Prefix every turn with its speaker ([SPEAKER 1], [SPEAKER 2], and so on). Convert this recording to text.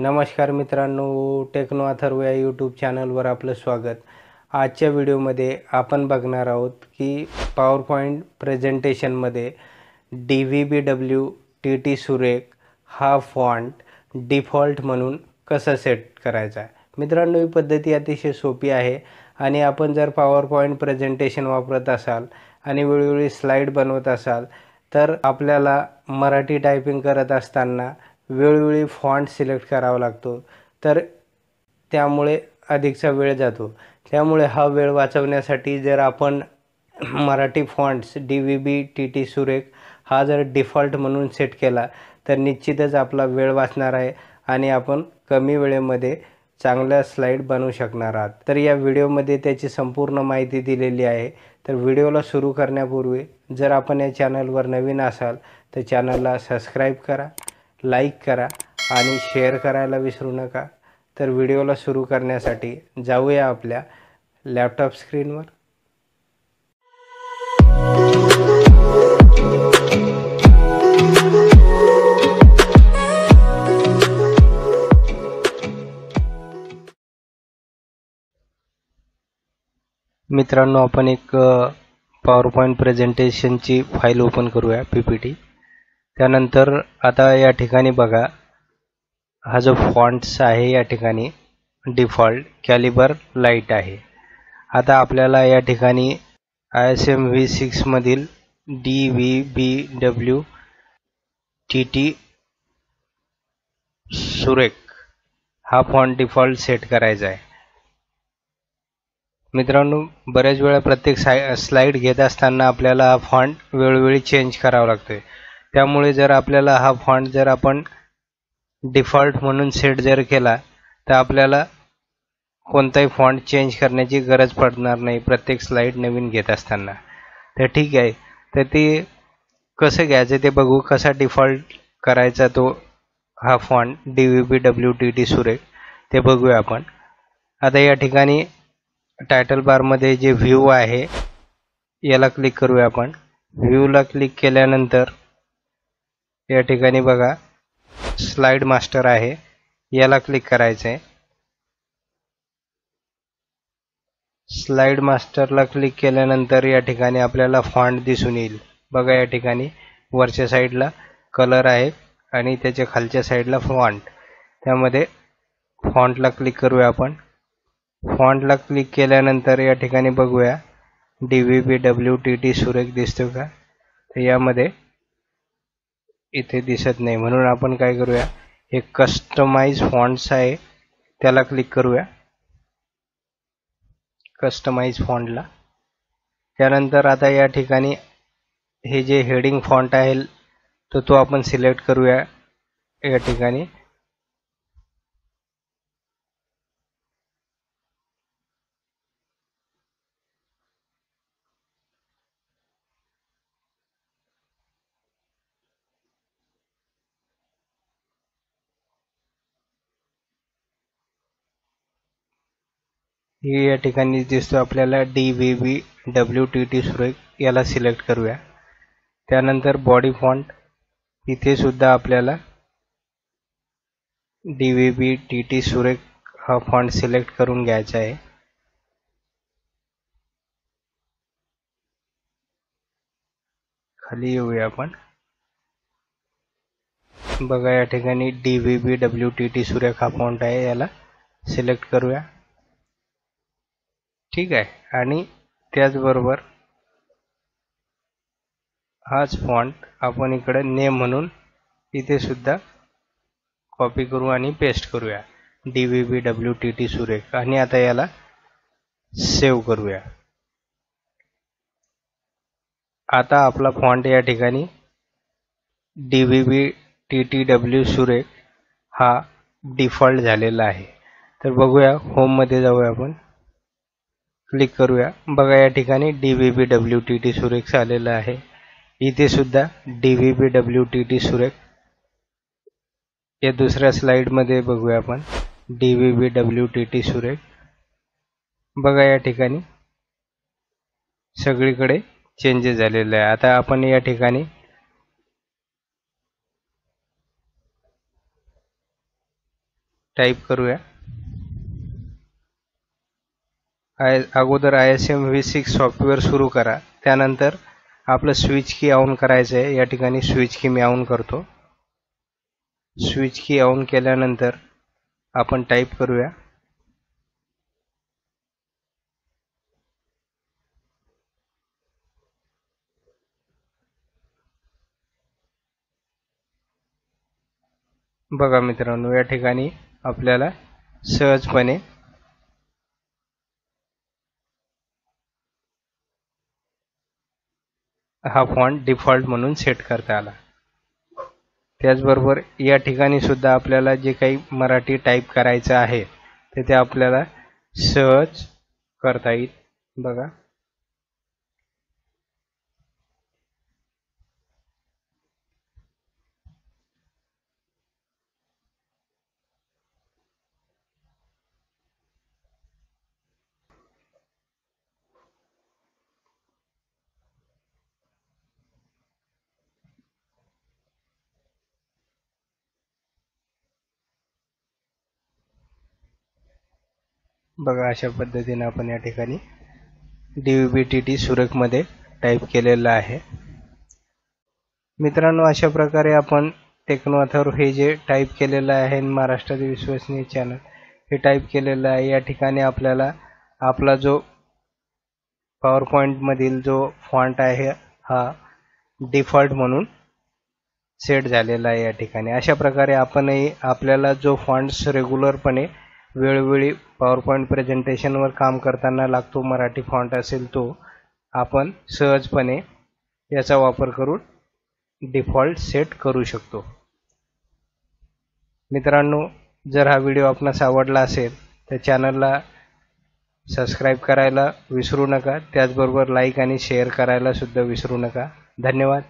[SPEAKER 1] नमस्कार मित्रांनो टेक्नो अथर्व या यूट्यूब चॅनलवर आपलं स्वागत. आजच्या व्हिडिओमध्ये आपण बघणार आहोत की power point प्रेझेंटेशनमध्ये D V B W T T Surekh हा फॉन्ट डिफॉल्ट म्हणून कसं सेट करायचा आहे. मित्रांनो ही पद्धती अतिशय सोपी आहे आणि आपण जर पॉवर पॉईंट प्रेझेंटेशन वापरत असाल आणि वेळोवेळी स्लाईड बनवत असाल तर आपल्याला मराठी टायपिंग करत असताना वेळोवेळी फॉन्ट सिलेक्ट करावा लागतो. तर त्यामुळे अधिकचा वेळ जातो. त्यामुळे हा वेळ वाचवण्यासाठी जर आपण Marathi fonts D V B T T Surekh हा जर डिफॉल्ट म्हणून सेट केला तर निश्चितच आपला वेळ वाचणार आहे आणि आपण कमी वेळेमध्ये चांगल्या स्लाईड बनवू शकणार आहात. तर या व्हिडिओमध्ये त्याची संपूर्ण माहिती दिलेली आहे. तर व्हिडिओला सुरू करण्यापूर्वी जर आपण या चॅनलवर नवीन असाल तर चॅनलला सबस्क्राईब करा. लाईक करा आणि शेअर करायला विसरू नका. तर व्हिडिओला सुरू करण्यासाठी जाऊया आपल्या लॅपटॉप स्क्रीनवर. मित्रांनो आपण एक पॉवर पॉईंट प्रेझेंटेशनची फाईल ओपन करूया पी पी टी त्यानंतर आता या ठिकाणी बघा हा जो फॉन्ट्स आहे या ठिकाणी डिफॉल्ट कॅलिबर लाइट आहे. आता आपल्याला या ठिकाणी I S M V सिक्समधील D V B W T T Surekh हा फॉन्ट डिफॉल्ट सेट करायचा आहे. मित्रांनो बऱ्याच वेळा प्रत्येक साय स्लाईड घेत असताना आपल्याला हा फॉन्ट वेळोवेळी चेंज करावा लागतो आहे त्यामुळे जर आपल्याला हा फॉन्ट जर आपण डिफॉल्ट म्हणून सेट जर केला तर आपल्याला कोणताही फॉन्ट चेंज करण्याची गरज पडणार नाही प्रत्येक स्लाईड नवीन घेत असताना. तर ठीक आहे. तर ते कसं घ्यायचं ते बघू. कसा डिफॉल्ट करायचा तो हा font D V B W T T Surekh. ते बघूया आपण. आता या ठिकाणी टायटल बारमध्ये जे व्ह्यू आहे याला क्लिक करूया आपण. व्ह्यूला क्लिक केल्यानंतर या ठिकाणी बघा. स्लाइड मास्टर आहे. याला क्लिक करायचं आहे स्लाइड मास्टरला क्लिक केल्यानंतर या ठिकाणी आपल्याला फॉन्ट दिसून येईल. बघा या ठिकाणी वरच्या साईडला कलर आहे आणि त्याच्या खालच्या साईडला फॉन्ट त्यामध्ये फॉन्टला क्लिक करूया आपण. फॉन्टला क्लिक केल्यानंतर या ठिकाणी बघूया. D V B W T T Surekh दिसतो का? तर यामध्ये इथे दिसत नाही. म्हणून आपण काय करूया? हे कस्टमाइज फॉन्ट्स आहे. त्याला क्लिक करूया. कस्टमाइज फॉन्टला त्यानंतर आता या ठिकाणी हे जे हेडिंग फॉन्ट आहे तो तो आपण सिलेक्ट करूया या ठिकाणी. हे या ठिकाणी दिसतो आपल्याला D V B W T T Surekh याला सिलेक्ट करूया. त्यानंतर बॉडी फॉन्ट इथे सुद्धा आपल्याला D V B T T Surekh हा फॉन्ट सिलेक्ट करून घ्यायचा आहे. खाली येऊया आपण. बघा या ठिकाणी D V B W T T Surekh हा फॉन्ट आहे याला सिलेक्ट करूया. ठीक आहे. आणि त्याचबरोबर हाच फॉन्ट आपण इकडे नेम म्हणून इथे सुद्धा कॉपी करू आणि पेस्ट करूया. D V B W T T Surekh. आणि आता याला सेव्ह करूया. आता आपला फॉन्ट या ठिकाणी D V B T T W Surekh हा डिफॉल्ट झालेला आहे. तर बघूया होममध्ये जाऊया आपण. क्लिक करूया. बघा या ठिकाणी D V B W T T Surekh आलेलं आहे. इथे सुद्धा D V B W T T Surekh. या दुसऱ्या स्लाइडमध्ये बघूया आपण. D V B W T T Surekh. बघा या ठिकाणी सगळीकडे चेंजेस झालेले आहे. आता आपण या ठिकाणी टाईप करूया. आय अगोदर I S M V six software सुरू करा. त्यानंतर आपलं स्विच की ऑन करायचं आहे. या ठिकाणी स्विच की मी ऑन करतो. स्विच की ऑन केल्यानंतर आपण टाईप करूया. बघा मित्रांनो या ठिकाणी आपल्याला सहजपणे हा फॉन्ट डिफॉल्ट म्हणून सेट करता आला. त्याचबरोबर या ठिकाणी सुद्धा आपल्याला जे काही मराठी टाईप करायचं आहे ते ते आपल्याला सहज करता येईल. बघा. बघा अशा पद्धतीने आपण या ठिकाणी D V B T T सुरतमध्ये type केलेलं आहे. मित्रांनो अशा प्रकारे आपण टेक्नोथर हे जे टाईप केलेलं आहे महाराष्ट्रातील विश्वसनीय चॅनल हे टाईप केलेलं आहे या ठिकाणी आपल्याला आपला जो पॉवर पॉईंटमधील जो फॉन्ट आहे हा डिफॉल्ट म्हणून सेट झालेला आहे या ठिकाणी. अशा प्रकारे आपणही आपल्याला जो फॉन्ट्स रेग्युलरपणे वेळोवेळी पॉवर पॉईंट प्रेझेंटेशनवर काम करताना लागतो मराठी फॉन्ट असेल तो आपण सहजपणे याचा वापर करून डिफॉल्ट सेट करू शकतो. मित्रांनो जर हा व्हिडिओ आपणास आवडला असेल तर चॅनलला सबस्क्राईब करायला विसरू नका. त्याचबरोबर लाईक आणि शेअर करायला सुद्धा विसरू नका. धन्यवाद.